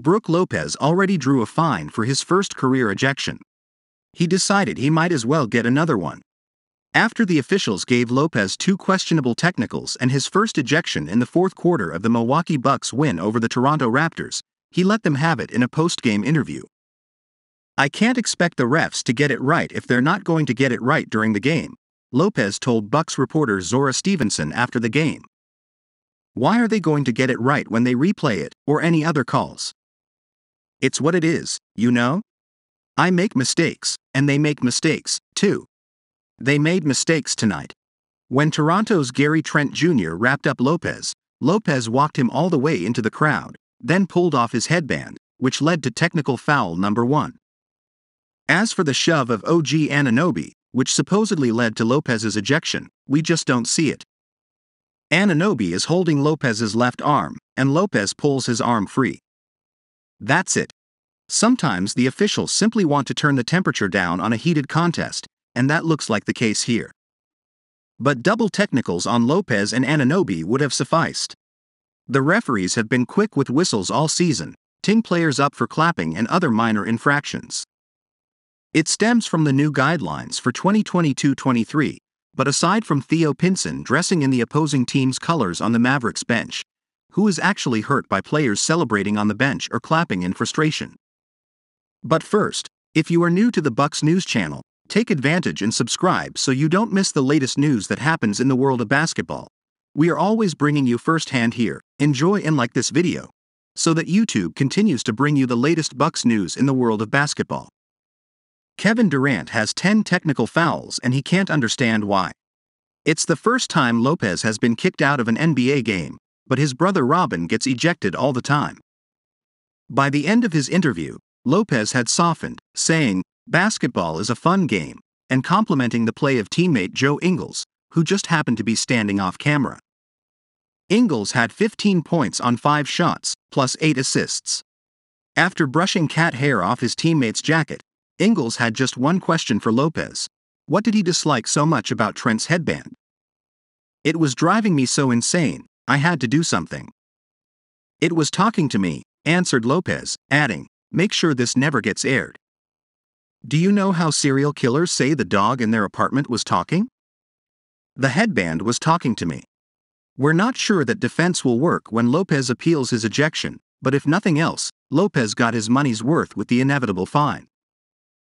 Brook Lopez already drew a fine for his first career ejection. He decided he might as well get another one. After the officials gave Lopez two questionable technicals and his first ejection in the fourth quarter of the Milwaukee Bucks win over the Toronto Raptors, he let them have it in a post-game interview. I can't expect the refs to get it right if they're not going to get it right during the game, Lopez told Bucks reporter Zora Stevenson after the game. Why are they going to get it right when they replay it, or any other calls? It's what it is, you know? I make mistakes, and they make mistakes, too. They made mistakes tonight. When Toronto's Gary Trent Jr. wrapped up Lopez, Lopez walked him all the way into the crowd, then pulled off his headband, which led to technical foul number one. As for the shove of OG Anunoby, which supposedly led to Lopez's ejection, we just don't see it. Anunoby is holding Lopez's left arm, and Lopez pulls his arm free. That's it. Sometimes the officials simply want to turn the temperature down on a heated contest, and that looks like the case here. But double technicals on Lopez and Anunoby would have sufficed. The referees have been quick with whistles all season, ting players up for clapping and other minor infractions. It stems from the new guidelines for 2022 23, but aside from Theo Pinson dressing in the opposing team's colors on the Mavericks bench, who is actually hurt by players celebrating on the bench or clapping in frustration? But first, if you are new to the Bucks News channel, take advantage and subscribe so you don't miss the latest news that happens in the world of basketball. We are always bringing you firsthand here. Enjoy and like this video so that YouTube continues to bring you the latest Bucks news in the world of basketball. Kevin Durant has 10 technical fouls and he can't understand why. It's the first time Lopez has been kicked out of an NBA game, but his brother Robin gets ejected all the time. By the end of his interview, Lopez had softened, saying, Basketball is a fun game, and complimenting the play of teammate Joe Ingles, who just happened to be standing off camera. Ingles had 15 points on 5 shots, plus 8 assists. After brushing cat hair off his teammate's jacket, Ingles had just one question for Lopez. What did he dislike so much about Trent's headband? It was driving me so insane, I had to do something. It was talking to me, answered Lopez, adding, Make sure this never gets aired. Do you know how serial killers say the dog in their apartment was talking? The headband was talking to me. We're not sure that defense will work when Lopez appeals his ejection, but if nothing else, Lopez got his money's worth with the inevitable fine.